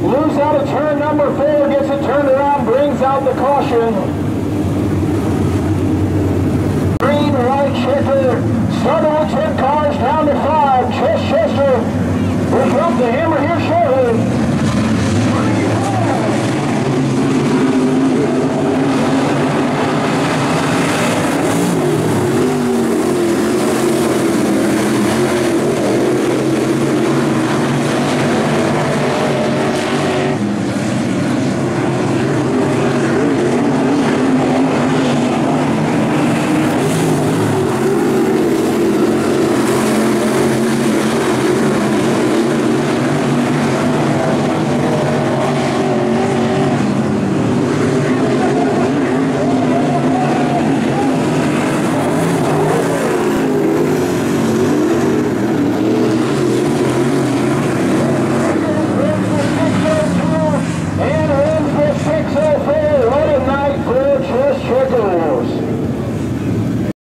Moves out of turn number four, gets it turned around, brings out the caution. Green right checker, started with 10 cars down to five.